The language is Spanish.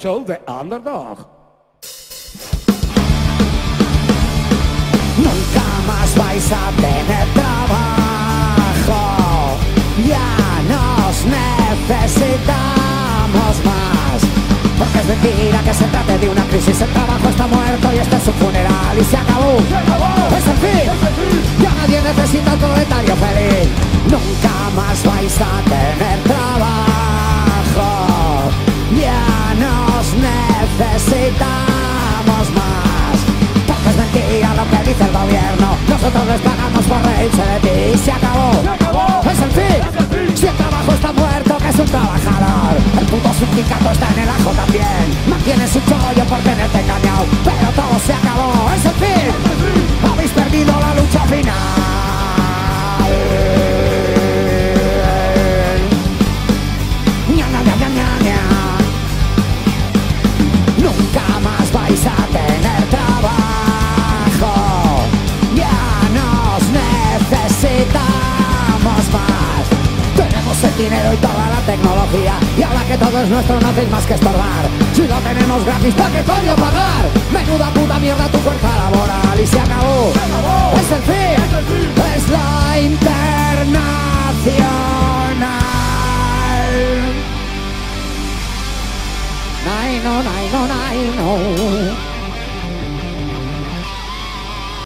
Show the underdog. Nunca más vais a tener trabajo. Ya nos necesitamos más. Porque es mentira que se trate de una crisis. El trabajo está muerto y este es su funeral. Y se acabó. Es el fin. Ya nadie necesita un proletario feliz. Nunca más vais a tener Nosotros les pagamos por reírse de ti. Y se acabó. Es el fin. Si el trabajo está muerto, que es un trabajador. El puto sindicato está en el ajo también. Mantiene su dinero y toda la tecnología. Y ahora que todo es nuestro, no hacéis más que estorbar. Si lo tenemos gratis, ¿para qué coño pagar? Menuda puta mierda tu fuerza laboral. Y se acabó. Es el fin. Es la internacional. Nine, no, nine, no, nine, no.